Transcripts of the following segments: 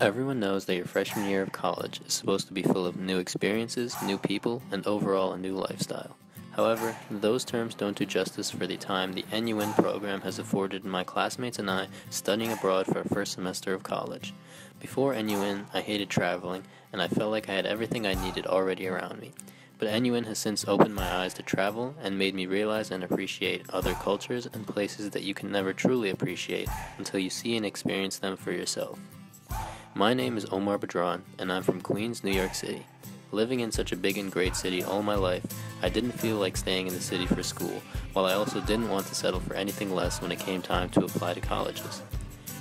Everyone knows that your freshman year of college is supposed to be full of new experiences, new people, and overall a new lifestyle. However, those terms don't do justice for the time the NUin program has afforded my classmates and I studying abroad for our first semester of college. Before NUin, I hated traveling, and I felt like I had everything I needed already around me. But NUin has since opened my eyes to travel and made me realize and appreciate other cultures and places that you can never truly appreciate until you see and experience them for yourself. My name is Omar Badran, and I'm from Queens, New York City. Living in such a big and great city all my life, I didn't feel like staying in the city for school, while I also didn't want to settle for anything less when it came time to apply to colleges.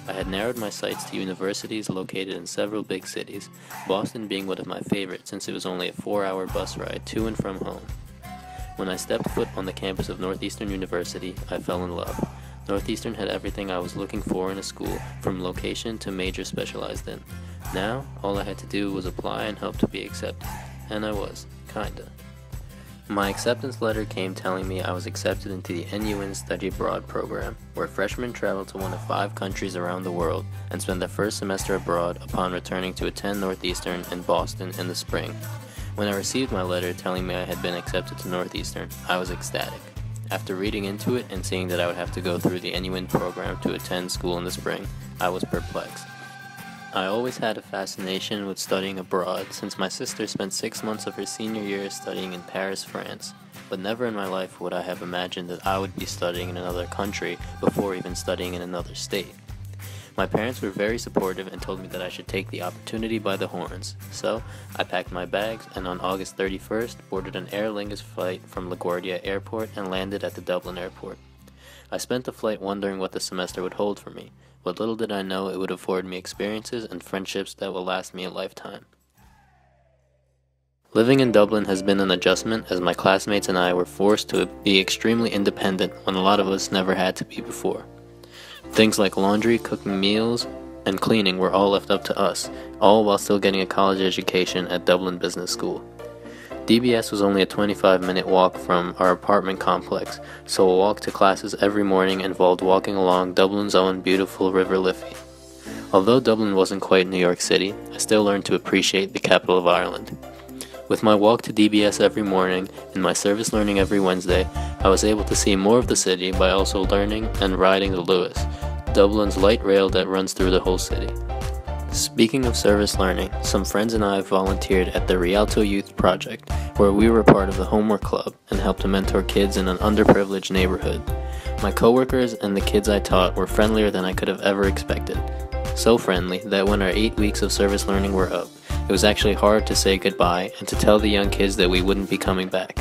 I had narrowed my sights to universities located in several big cities, Boston being one of my favorites since it was only a four hour bus ride to and from home. When I stepped foot on the campus of Northeastern University, I fell in love. Northeastern had everything I was looking for in a school, from location to major specialized in. Now, all I had to do was apply and hope to be accepted. And I was, kinda. My acceptance letter came telling me I was accepted into the NUin Study Abroad program, where freshmen travel to one of five countries around the world and spend their first semester abroad upon returning to attend Northeastern in Boston in the spring. When I received my letter telling me I had been accepted to Northeastern, I was ecstatic. After reading into it and seeing that I would have to go through the NUin program to attend school in the spring, I was perplexed. I always had a fascination with studying abroad since my sister spent six months of her senior year studying in Paris, France, but never in my life would I have imagined that I would be studying in another country before even studying in another state. My parents were very supportive and told me that I should take the opportunity by the horns. So, I packed my bags and on August 31st boarded an Aer Lingus flight from LaGuardia Airport and landed at the Dublin airport. I spent the flight wondering what the semester would hold for me, but little did I know it would afford me experiences and friendships that will last me a lifetime. Living in Dublin has been an adjustment as my classmates and I were forced to be extremely independent when a lot of us never had to be before. Things like laundry, cooking meals, and cleaning were all left up to us, all while still getting a college education at Dublin Business School. DBS was only a 25 minute walk from our apartment complex, so a walk to classes every morning involved walking along Dublin's own beautiful River Liffey. Although Dublin wasn't quite New York City, I still learned to appreciate the capital of Ireland. With my walk to DBS every morning and my service learning every Wednesday, I was able to see more of the city by also learning and riding the Luas, Dublin's light rail that runs through the whole city. Speaking of service learning, some friends and I volunteered at the Rialto Youth Project, where we were part of the Homework Club and helped to mentor kids in an underprivileged neighborhood. My coworkers and the kids I taught were friendlier than I could have ever expected. So friendly that when our eight weeks of service learning were up, it was actually hard to say goodbye and to tell the young kids that we wouldn't be coming back.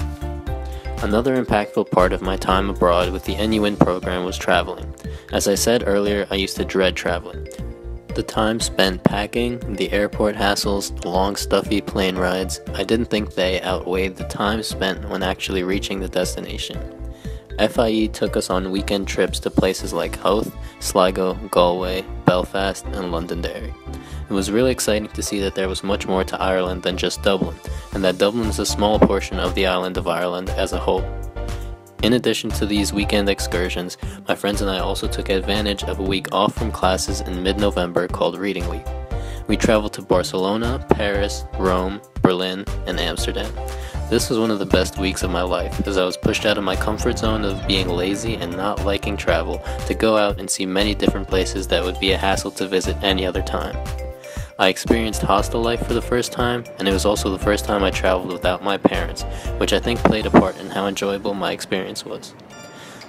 Another impactful part of my time abroad with the NUin program was traveling. As I said earlier, I used to dread traveling. The time spent packing, the airport hassles, the long stuffy plane rides, I didn't think they outweighed the time spent when actually reaching the destination. FIE took us on weekend trips to places like Howth, Sligo, Galway, Belfast, and Londonderry. It was really exciting to see that there was much more to Ireland than just Dublin, and that Dublin is a small portion of the island of Ireland as a whole. In addition to these weekend excursions, my friends and I also took advantage of a week off from classes in mid November called Reading Week. We traveled to Barcelona, Paris, Rome, Berlin, and Amsterdam. This was one of the best weeks of my life as I was pushed out of my comfort zone of being lazy and not liking travel to go out and see many different places that would be a hassle to visit any other time. I experienced hostel life for the first time, and it was also the first time I traveled without my parents, which I think played a part in how enjoyable my experience was.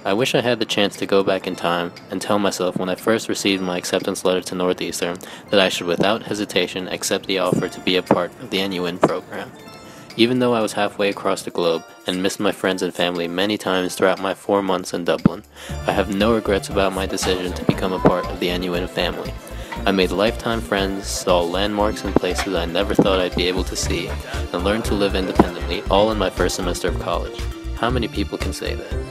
I wish I had the chance to go back in time and tell myself when I first received my acceptance letter to Northeastern that I should without hesitation accept the offer to be a part of the NUin program. Even though I was halfway across the globe and missed my friends and family many times throughout my four months in Dublin, I have no regrets about my decision to become a part of the NUin family. I made lifetime friends, saw landmarks and places I never thought I'd be able to see, and learned to live independently all in my first semester of college. How many people can say that?